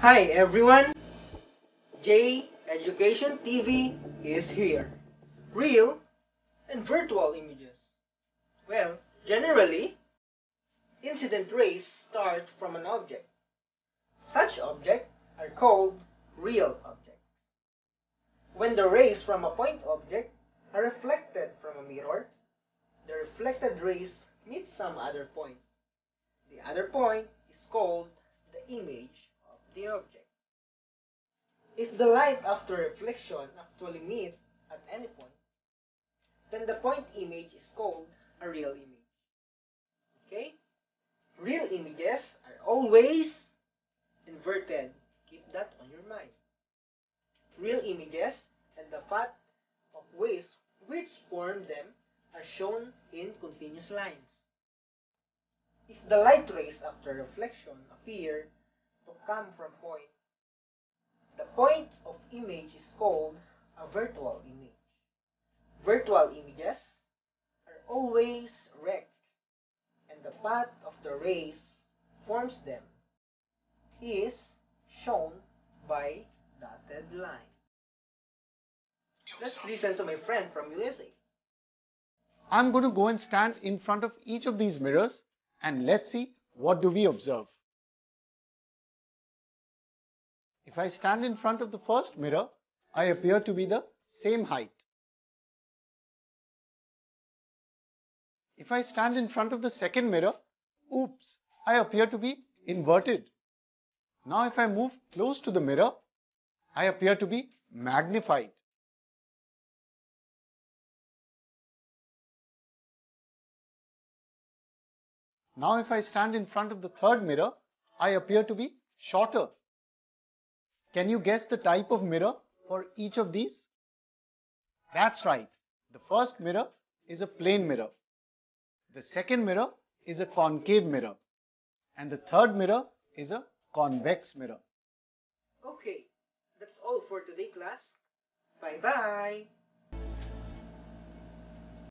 Hi everyone! Jay Education TV is here. Real and virtual images. Well, generally, incident rays start from an object. Such objects are called real objects. When the rays from a point object are reflected from a mirror, the reflected rays meet some other point. The other point is called the image the object. If the light after reflection actually meet at any point, then the point image is called a real image. Okay? Real images are always inverted. Keep that on your mind. Real images and the path of ways which form them are shown in continuous lines. If the light rays after reflection appear to come from point, the point of image is called a virtual image. Virtual images are always rect, and the path of the rays forms them is shown by dotted line. Let's listen to my friend from USA. I'm going to go and stand in front of each of these mirrors and let's see what do we observe. If I stand in front of the first mirror, I appear to be the same height. If I stand in front of the second mirror, oops, I appear to be inverted. Now if I move close to the mirror, I appear to be magnified. Now if I stand in front of the third mirror, I appear to be shorter. Can you guess the type of mirror for each of these? That's right. The first mirror is a plane mirror. The second mirror is a concave mirror. And the third mirror is a convex mirror. Okay, that's all for today class. Bye bye!